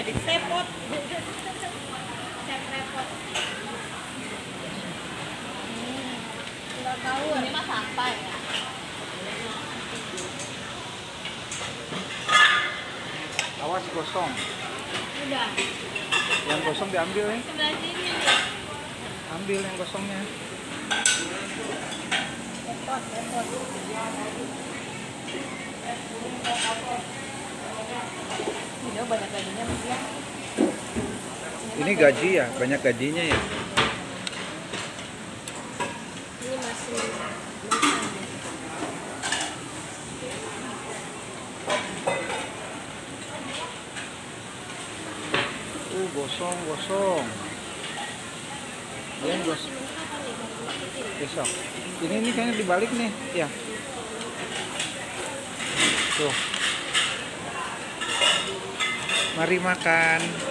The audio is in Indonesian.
jadi sepot repot nggak tahu ini mah sampah ya Awas gosong. udah Yang gosong diambil ya. sebelah sini Ambil yang gosongnya. repot repot Ini banyak gajinya mas ya. Ini gaji ya, banyak gajinya ya. Ini masih Uh, gosong, gosong. Yang gosong. Besok. Ini ini kayaknya dibalik nih, ya. Tuh. Mari makan.